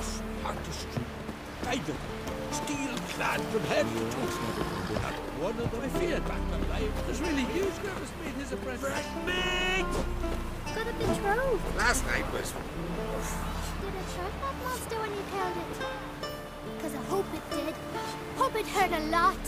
rough artistry. Guided, steel-clad from head to toe. Not one of them I feared back alive. Was really huge nervous made his apprentice. Mate! Got a betrothed. Last night was... Did it hurt that monster when you killed it? Because I hope it did. Hope it hurt a lot.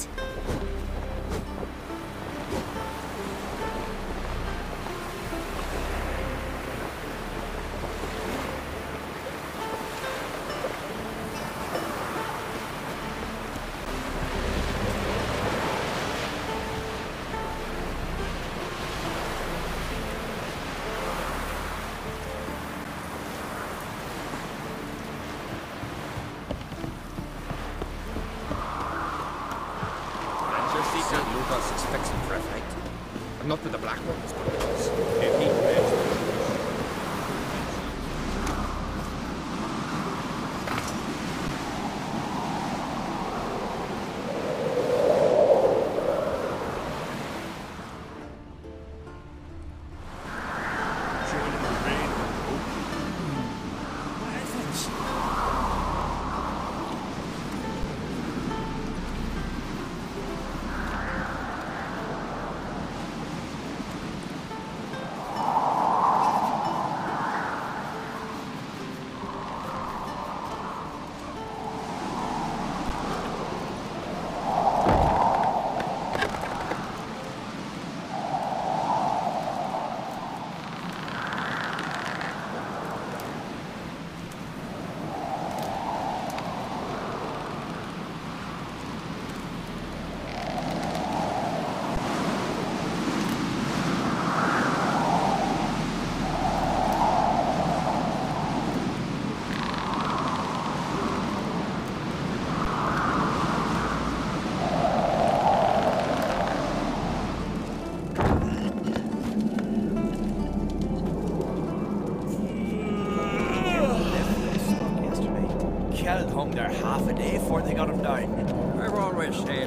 Day before they got him down. I've always said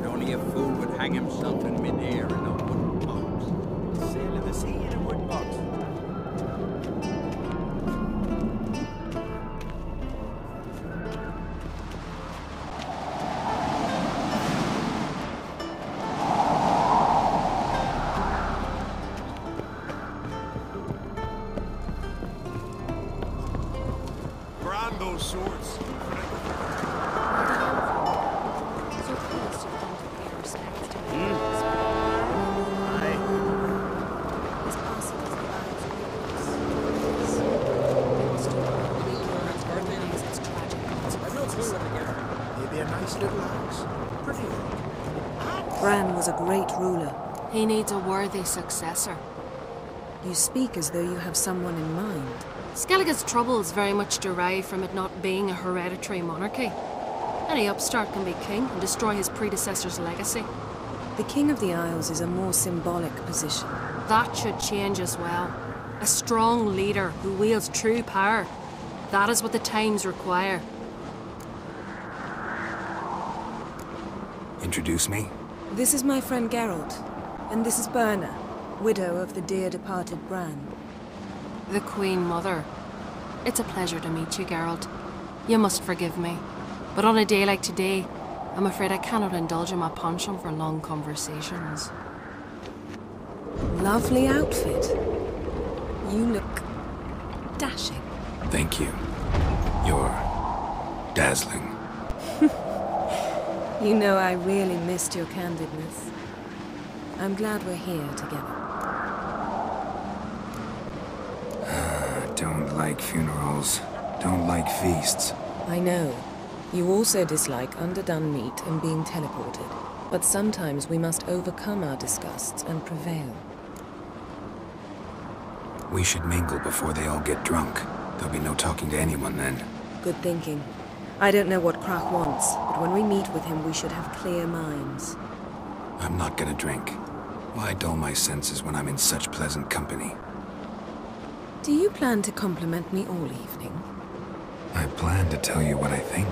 He needs a worthy successor. You speak as though you have someone in mind. Skellige's troubles very much derive from it not being a hereditary monarchy. Any upstart can be king and destroy his predecessor's legacy. The King of the Isles is a more symbolic position. That should change as well. A strong leader who wields true power. That is what the times require. Introduce me? This is my friend Geralt, and this is Birna, widow of the dear departed Bran. The Queen Mother. It's a pleasure to meet you, Geralt. You must forgive me. But on a day like today, I'm afraid I cannot indulge in my penchant for long conversations. Lovely outfit. You look dashing. Thank you. You're dazzling. You know I really missed your candidness. I'm glad we're here together. Don't like funerals. Don't like feasts. I know. You also dislike underdone meat and being teleported. But sometimes we must overcome our disgusts and prevail. We should mingle before they all get drunk. There'll be no talking to anyone then. Good thinking. I don't know what Crach wants, but when we meet with him, we should have clear minds. I'm not gonna drink. Why dull my senses when I'm in such pleasant company? Do you plan to compliment me all evening? I plan to tell you what I think.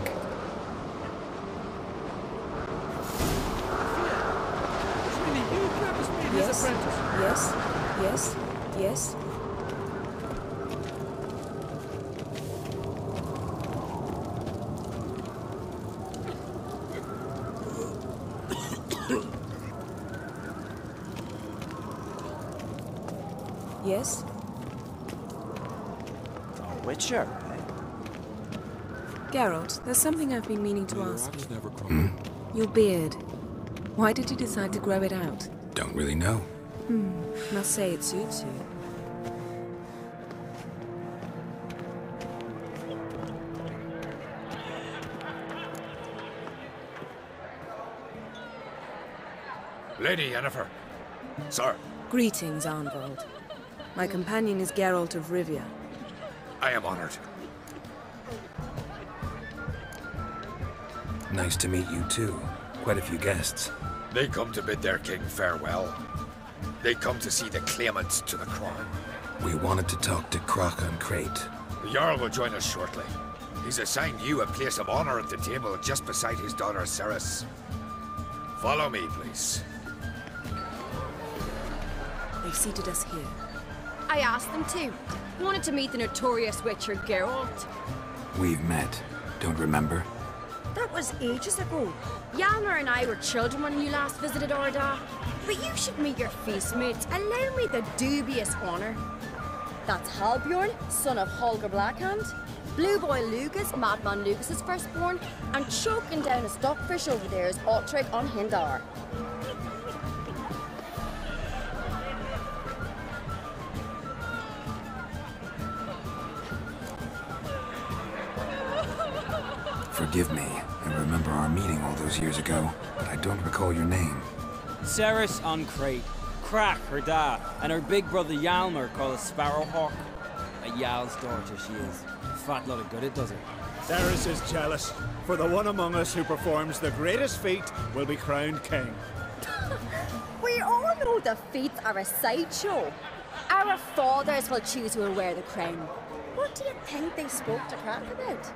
Yes, yes, yes, yes. Yes? A witcher, eh? Geralt, there's something I've been meaning to ask you. never crumbled. Your beard. Why did you decide to grow it out? Don't really know. Must say it suits you. Lady Yennefer. Sir, Greetings, Arnvald. My companion is Geralt of Rivia. I am honored. Nice to meet you too. Quite a few guests. They come to bid their king farewell. They come to see the claimants to the crown. We wanted to talk to Crochan Crate. The Jarl will join us shortly. He's assigned you a place of honor at the table just beside his daughter Cerys. Follow me, please. They've seated us here. I asked them to. Wanted to meet the notorious Witcher Geralt. We've met. Don't remember? That was ages ago. Hjalmar and I were children when you last visited Orda. But you should meet your feast mates. Allow me the dubious honour. That's Halbjorn, son of Holger Blackhand. Blueboy Lugos, Madman Lugos's firstborn. And choking down a stockfish over there is Ottrig on Hindar. Forgive me. I remember our meeting all those years ago, but I don't recall your name. Cerys an Craite, Crach her da, and her big brother Hjalmar called a Sparrowhawk. A jarl's daughter she is. Fat lot of good it does her. Ceres is jealous, for the one among us who performs the greatest feat will be crowned king. We all know the feats are a sideshow. Our fathers will choose who will wear the crown. What do you think they spoke to Crach about?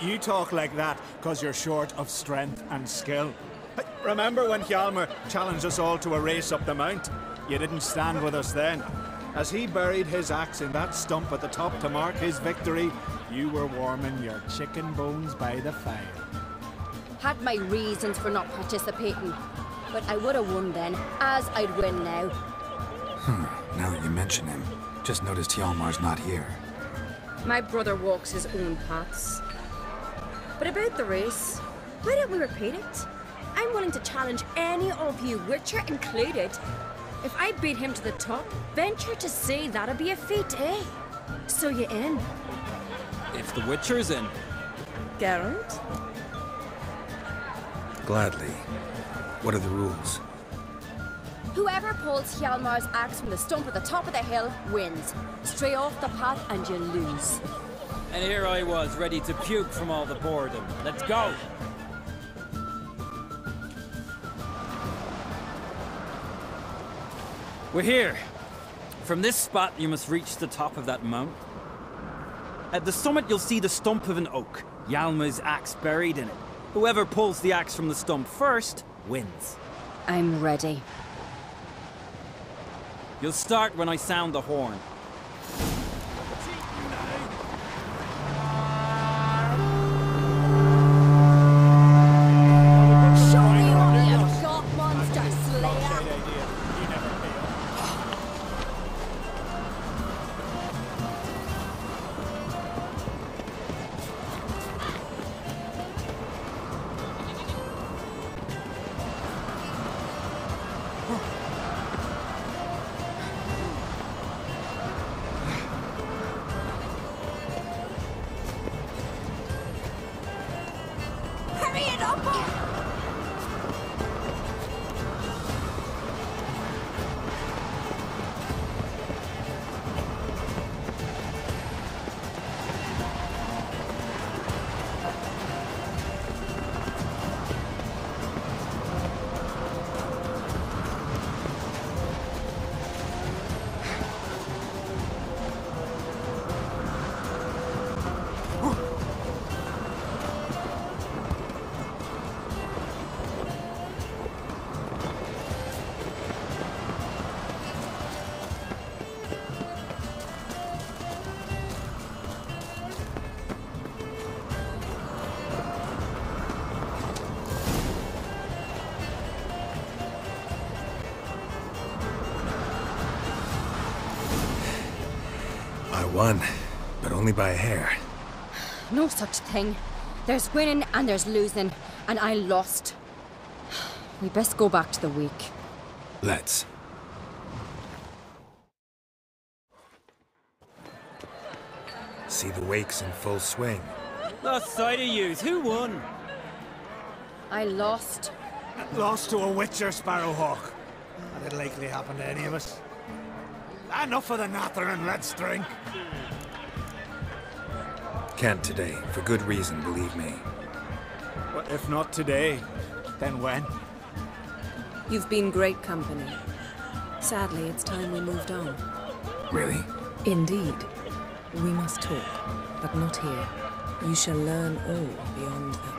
You talk like that because you're short of strength and skill. Remember when Hjalmar challenged us all to a race up the mount? You didn't stand with us then. As he buried his axe in that stump at the top to mark his victory, you were warming your chicken bones by the fire. Had my reasons for not participating. But I would have won then, as I'd win now. Hmm, now that you mention him, just noticed Hjalmar's not here. My brother walks his own paths. But about the race, why don't we repeat it? I'm willing to challenge any of you, Witcher included. If I beat him to the top, venture to say that'll be a feat, eh? So you're in? If the Witcher's in, Geralt? Gladly. What are the rules? Whoever pulls Hjalmar's axe from the stump at the top of the hill wins. Stray off the path and you lose. And here I was ready to puke from all the boredom. Let's go! We're here. From this spot, you must reach the top of that mount. At the summit, you'll see the stump of an oak, Hjalmar's axe buried in it. Whoever pulls the axe from the stump first wins. I'm ready. You'll start when I sound the horn. Won, but only by a hair. No such thing. There's winning and there's losing, and I lost. We best go back to the week. Let's. See the wakes in full swing. Lost sight of yous. Who won? I lost. Lost to a Witcher Sparrowhawk. That'd likely happen to any of us. Enough of the natter and let's drink. Can't today, for good reason, believe me. Well, if not today, then when? You've been great company. Sadly, it's time we moved on. Really? Indeed. We must talk, but not here. You shall learn all beyond that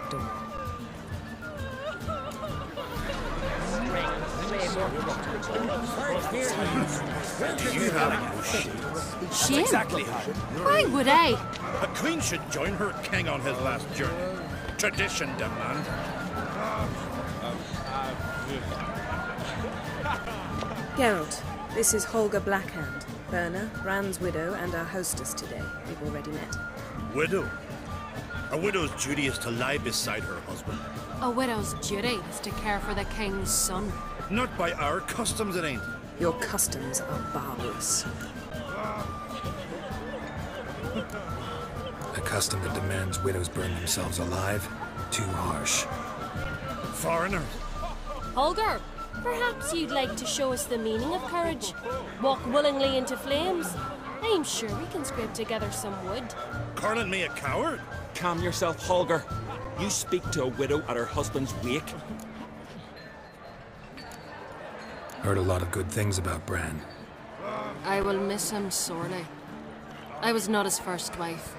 door. You have no shame. Shame? exactly how. Why would I? A queen should join her king on his last journey. Tradition demand. Geralt, this is Holger Blackhand, Birna, Bran's widow, and our hostess today. We've already met. Widow. A widow's duty is to lie beside her husband. A widow's duty is to care for the king's son. Not by our customs, it ain't. Your customs are barbarous. A custom that demands widows burn themselves alive? Too harsh. Foreigners. Holger, perhaps you'd like to show us the meaning of courage. Walk willingly into flames. I'm sure we can scrape together some wood. Calling me a coward? Calm yourself, Holger. You speak to a widow at her husband's wake. Heard a lot of good things about Bran. I will miss him sorely. I was not his first wife,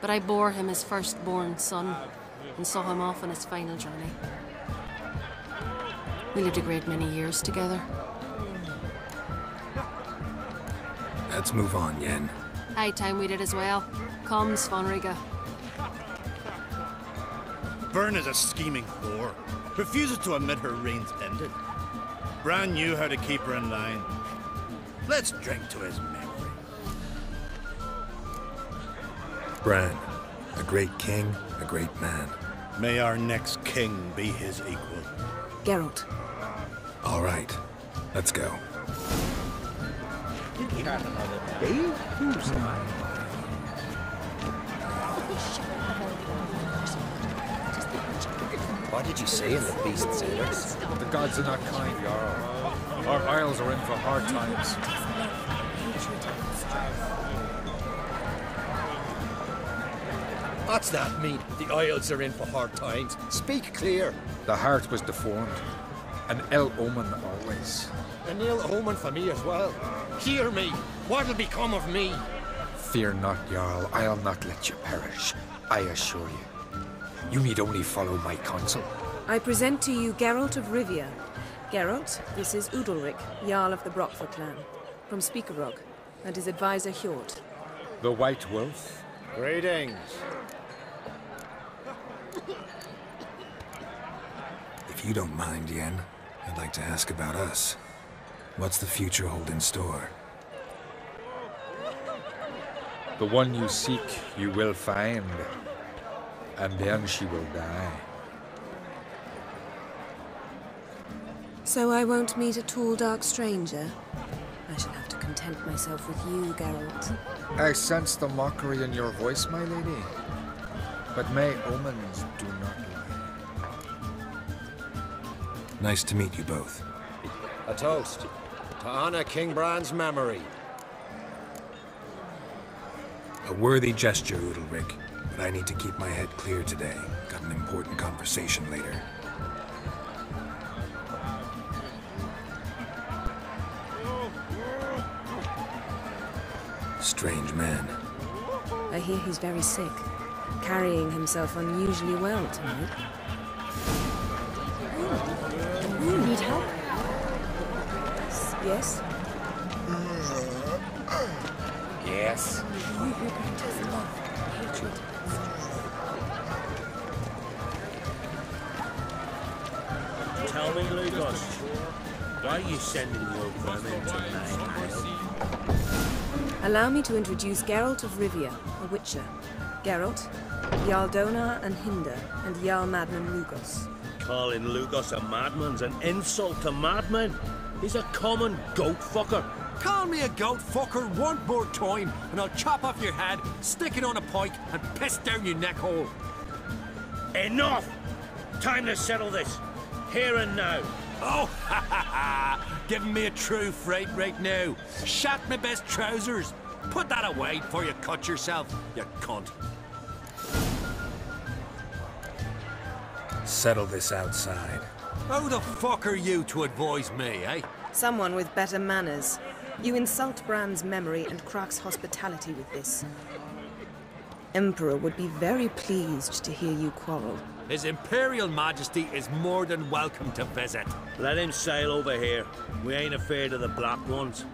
but I bore him his firstborn son and saw him off on his final journey. We lived a great many years together. Let's move on, Yen. High time we did as well. Come, Svanrige. Birna is a scheming whore. Refuses to admit her reign's ended. Bran knew how to keep her in line. Let's drink to his memory. Bran, a great king, a great man. May our next king be his equal. Geralt. All right, let's go. What did you say in the beast sailors? The gods are not kind, Jarl. Our isles are in for hard times. What's that mean? The Isles are in for hard times. Speak clear. The heart was deformed. An ill omen always. An ill omen for me as well. Hear me. What'll become of me? Fear not, Jarl. I'll not let you perish. I assure you. You need only follow my counsel. I present to you Geralt of Rivia. Geralt, this is Udalryk, Jarl of the Brokvar clan, from Spikeroog, and his advisor Hjort. The White Wolf? Greetings. If you don't mind, Yen, I'd like to ask about us. What's the future hold in store? The one you seek, you will find. And then she will die. So I won't meet a tall, dark stranger? I shall have to content myself with you, Geralt. I sense the mockery in your voice, my lady. But may omens do not lie. Nice to meet you both. A toast. To honor King Bran's memory. A worthy gesture, Udalryk, but I need to keep my head clear today. Got an important conversation later. Strange man. I hear he's very sick, carrying himself unusually well tonight. You need help? Yes? Yes. Hmm, me, Lugos, why are you sending your vermin to my isle? Allow me to introduce Geralt of Rivia, a witcher. Geralt, Jarl Donar an Hindar, and Jarl Madman Lugos. Calling Lugos a madman's an insult to madmen. He's a common goat fucker. Call me a goat fucker one more time, and I'll chop off your head, stick it on a pike, and piss down your neck hole. Enough! Time to settle this. Here and now. Oh, ha ha ha! Giving me a true fright right now. Shat my best trousers. Put that away before you cut yourself, you cunt. Settle this outside. Who the fuck are you to advise me, eh? Someone with better manners. You insult Bran's memory and Crach's hospitality with this. Emperor would be very pleased to hear you quarrel. His Imperial Majesty is more than welcome to visit. Let him sail over here. We ain't afraid of the Black Ones.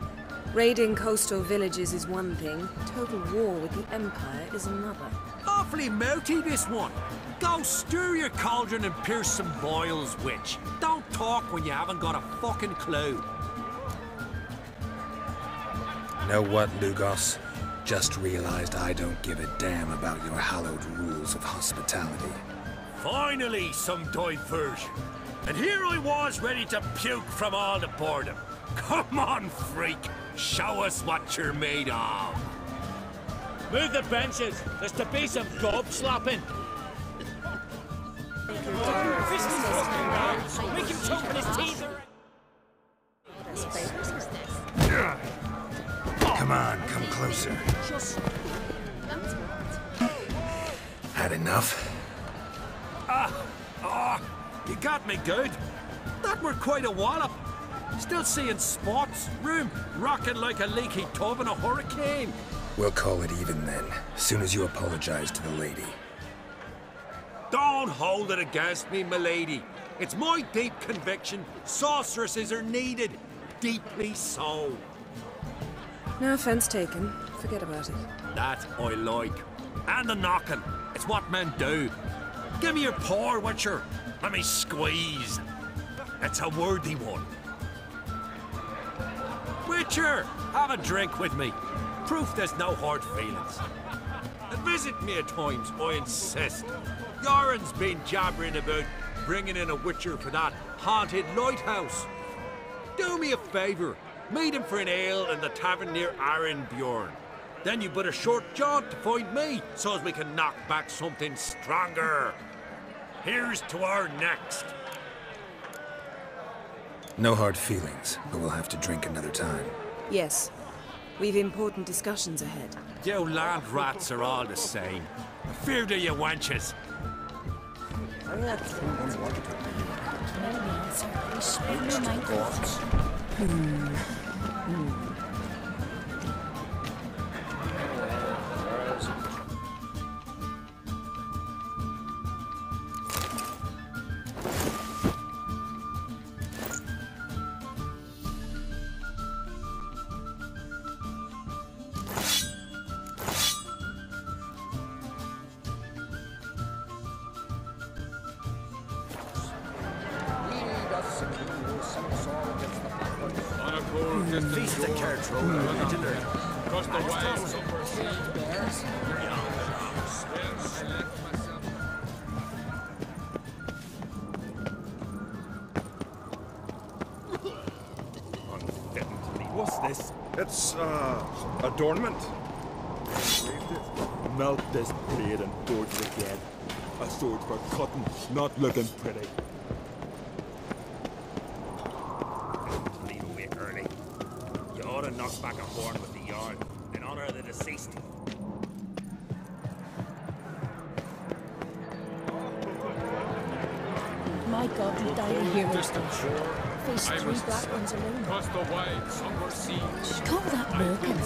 Raiding coastal villages is one thing, total war with the Empire is another. Awfully melty, this one. Go stir your cauldron and pierce some boils, witch. Don't talk when you haven't got a fucking clue. Know what, Lugos? Just realized I don't give a damn about your hallowed rules of hospitality. Finally, some diversion. And here I was ready to puke from all the boredom. Come on, freak. Show us what you're made of. Move the benches. There's to be some gob slapping. Make him choke on his teeth. Come on, come closer. Had enough? Ah, ah, you got me good. That were quite a wallop. Still seeing spots, room rocking like a leaky tub in a hurricane. We'll call it even then, soon as you apologize to the lady. Don't hold it against me, milady. It's my deep conviction sorceresses are needed. Deeply so. No offense taken. Forget about it. That I like. And the knocking. It's what men do. Give me your paw, Witcher. Let me squeeze. It's a worthy one. Witcher, have a drink with me. Proof there's no hard feelings. Visit me at times, I insist. Yoren's been jabbering about bringing in a Witcher for that haunted lighthouse. Do me a favour. Meet him for an ale in the tavern near Arinbjorn. Then you put a short jaunt to find me, so as we can knock back something stronger. Here's to our next. No hard feelings, but we'll have to drink another time. Yes. We've important discussions ahead. You land rats are all the same. Fear to you wenches. Feast the carrots roll legendary. Across the way. What's this? It's, uh, adornment. Melt this blade and forge it again. A sword for cutting, not looking pretty. Lead away early. You ought to knock back a horn with the yarn in honor of the deceased. My God, you died in here, Winston. Face I three must black ones alone. Across the wide summer sea. Call that milking.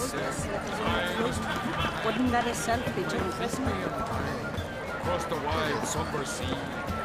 Wouldn't that itself be too Across the wide summer sea.